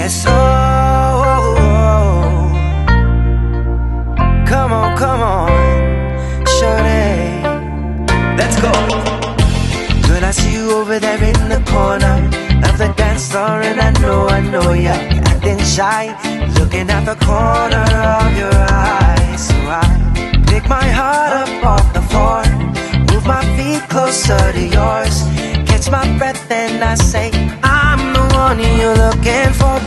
Yes, oh, oh, oh. come on, come on, shorty, let's go. Girl, I see you over there in the corner of the dance floor, and I know, I know you're acting shy, looking at the corner of your eye. So I pick my heart up off the floor, move my feet closer to yours, catch my breath, and I say, One you're looking for.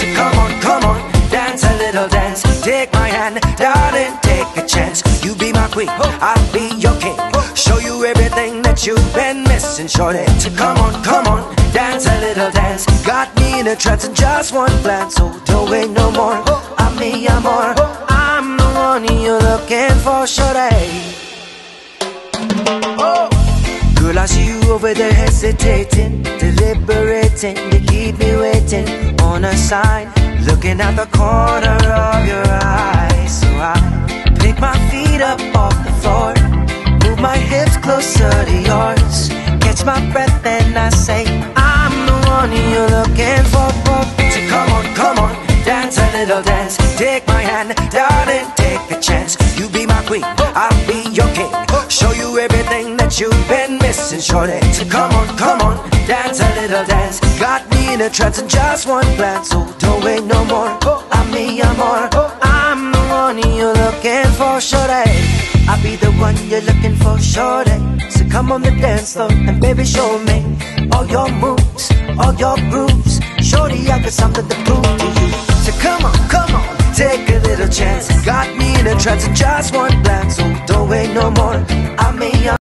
So come on, come on, dance a little dance. Take my hand, darling, take a chance. You be my queen, I'll be your king. Show you everything that you've been missing, shorty. So come on, come on, dance a little dance. Got me in a trance in just one glance. So don't wait no more. I'm me, I'm more. I'm the one you're looking for, shorty. Oh. Girl, I see you over there hesitating, deliberating. Waiting on a sign, looking at the corner of your eye. So I pick my feet up off the floor, move my hips closer to yours, catch my breath, and I say, I'm the one you're looking for. So come on, come on, dance a little dance. Take my hand, darling, take a chance. You be my queen, I'll be your king. Show you everything that you've been missing, shorty. So come on, come on, dance a little dance. Got me in a trance in just one glance. So don't wait no more. oh, I'm me, I'm more. Oh, I'm the one you're looking for, shorty. I'll be the one you're looking for, shorty. So come on the dance floor and baby, show me all your moves, all your grooves. Shorty, I got something to prove to you. So come on, come on, take a little chance. Got me in a trance in just one glance. So don't wait no more. I'm me,